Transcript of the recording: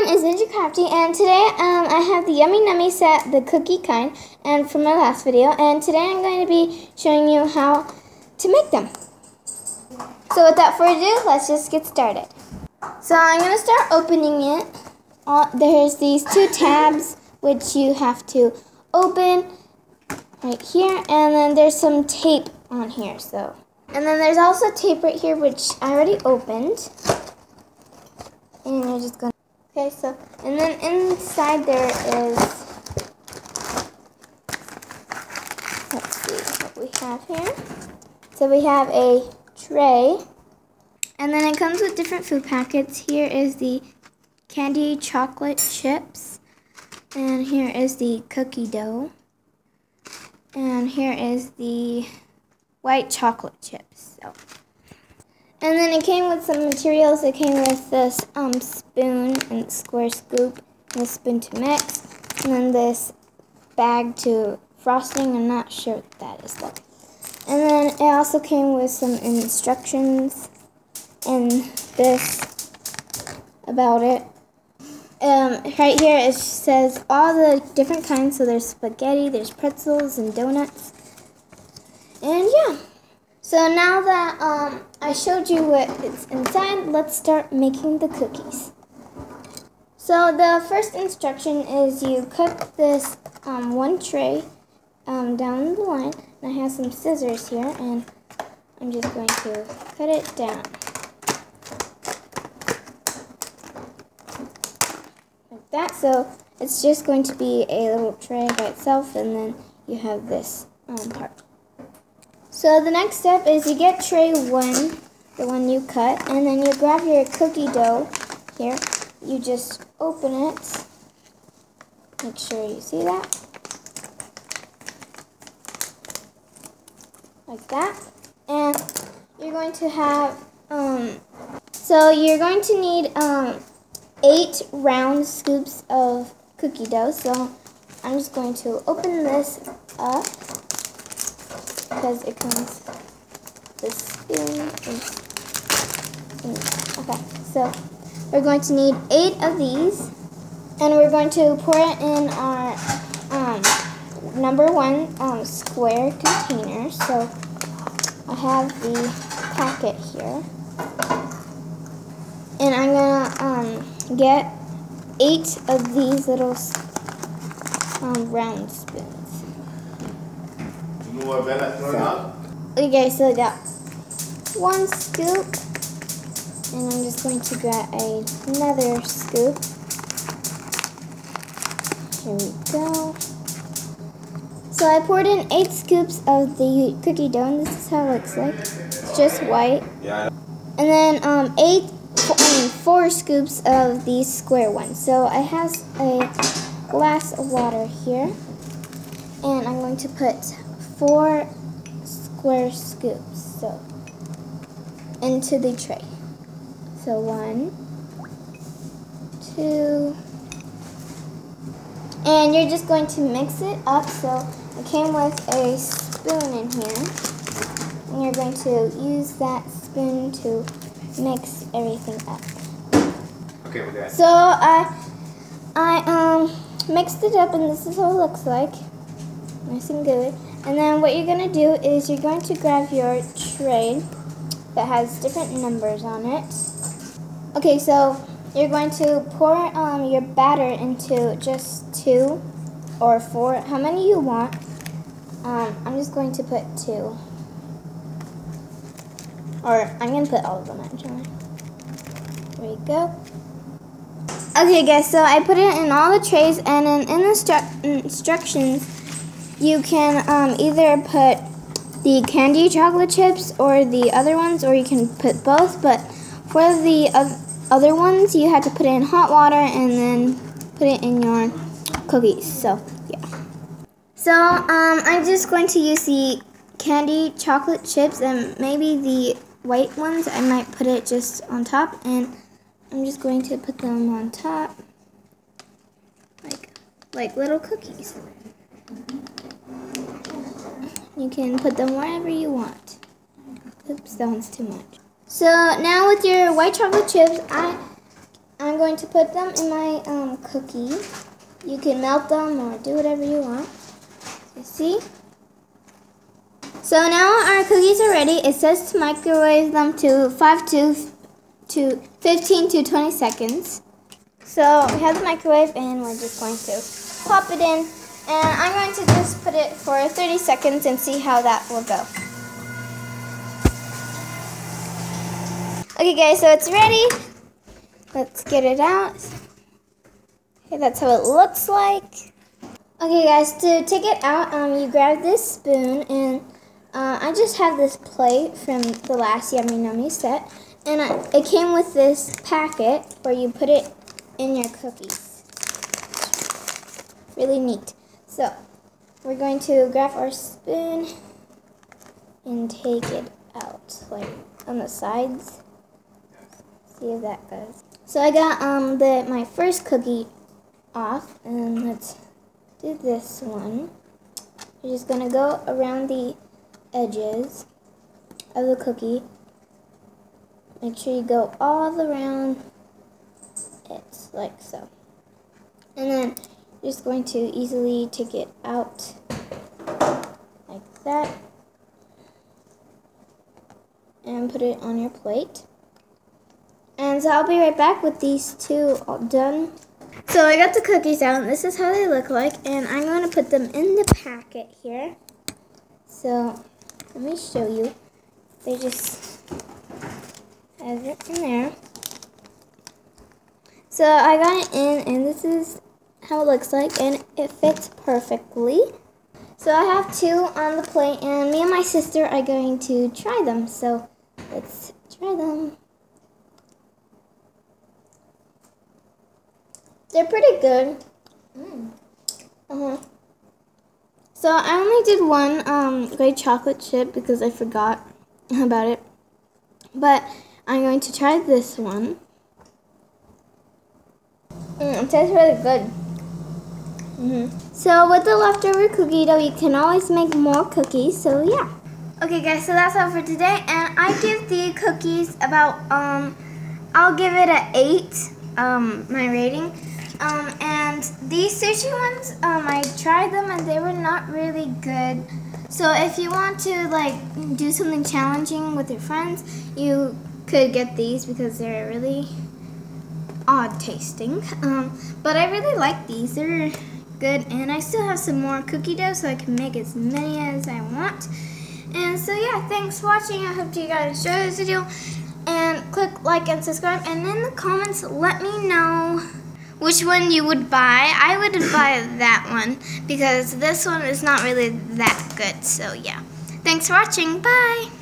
everyone, it's Michi Crafty, and today um, I have the Yummy Nummy set, the cookie kind, and from my last video, and today I'm going to be showing you how to make them. So without further ado, let's just get started. So I'm going to start opening it. Uh, there's these two tabs which you have to open right here, and then there's some tape on here. So, And then there's also tape right here which I already opened. And you're just going to Okay, so, and then inside there is, let's see what we have here. So we have a tray, and then it comes with different food packets. Here is the candy chocolate chips, and here is the cookie dough, and here is the white chocolate chips. And then it came with some materials. It came with this um, spoon and square scoop and a spoon to mix. And then this bag to frosting. I'm not sure what that is though. And then it also came with some instructions and this about it. Um, right here it says all the different kinds. So there's spaghetti, there's pretzels and donuts. And yeah. So now that um, I showed you what is inside, let's start making the cookies. So the first instruction is you cut this um, one tray um, down the line. And I have some scissors here and I'm just going to cut it down. Like that. So it's just going to be a little tray by itself and then you have this um, part. So the next step is you get tray one, the one you cut, and then you grab your cookie dough here. You just open it. Make sure you see that. Like that. And you're going to have, um, so you're going to need um, eight round scoops of cookie dough. So I'm just going to open this up because it comes the spoon. okay, so we're going to need eight of these, and we're going to pour it in our um, number one um, square container. So I have the packet here, and I'm gonna um, get eight of these little um, round spoons. So, okay, so I got one scoop, and I'm just going to grab another scoop. Here we go. So I poured in eight scoops of the cookie dough, and this is how it looks like. It's just white. Yeah. And then um, eight, four, I mean, four scoops of the square one. So I have a glass of water here, and I'm going to put four square scoops so into the tray. So one, two, and you're just going to mix it up. So it came with a spoon in here. And you're going to use that spoon to mix everything up. Okay, we're good. So I, I um mixed it up, and this is what it looks like. Nice and good. And then what you're going to do is you're going to grab your tray that has different numbers on it. Okay, so you're going to pour um, your batter into just two or four, how many you want. Um, I'm just going to put two. Or I'm going to put all of them actually. There you go. Okay guys, so I put it in all the trays and in, in the instructions you can um, either put the candy chocolate chips or the other ones, or you can put both. But for the other ones, you have to put it in hot water and then put it in your cookies. So, yeah. So, um, I'm just going to use the candy chocolate chips and maybe the white ones. I might put it just on top, and I'm just going to put them on top like, like little cookies. You can put them wherever you want. Oops, that one's too much. So now with your white chocolate chips, I I'm going to put them in my um, cookie. You can melt them or do whatever you want. You see? So now our cookies are ready. It says to microwave them to 5 to, to 15 to 20 seconds. So we have the microwave and we're just going to pop it in. And I'm going to just put it for 30 seconds and see how that will go. Okay guys, so it's ready. Let's get it out. Okay, that's how it looks like. Okay guys, to take it out, um, you grab this spoon and uh, I just have this plate from the last Yummy Nummy set. And I, it came with this packet where you put it in your cookies. Really neat. So, we're going to grab our spoon and take it out, like on the sides. See if that goes. So I got um the my first cookie off, and let's do this one. You're just gonna go around the edges of the cookie. Make sure you go all around it, like so. And then just going to easily take it out like that. And put it on your plate. And so I'll be right back with these two all done. So I got the cookies out, this is how they look like. And I'm going to put them in the packet here. So let me show you. They just have it in there. So I got it in, and this is how it looks like, and it fits perfectly. So I have two on the plate, and me and my sister are going to try them. So let's try them. They're pretty good. Mm. Uh-huh. So I only did one um, great chocolate chip because I forgot about it. But I'm going to try this one. Mm, it tastes really good. Mm -hmm. So with the leftover cookie dough, you can always make more cookies. So yeah. Okay guys, so that's all for today. And I give the cookies about, um, I'll give it an 8, um, my rating. Um, and these sushi ones, um, I tried them and they were not really good. So if you want to like do something challenging with your friends, you could get these because they're really odd tasting. Um, but I really like these. They're good and I still have some more cookie dough so I can make as many as I want. And so yeah, thanks for watching. I hope you guys enjoyed this video. And click like and subscribe. And in the comments, let me know which one you would buy. I would buy that one because this one is not really that good. So yeah. Thanks for watching. Bye.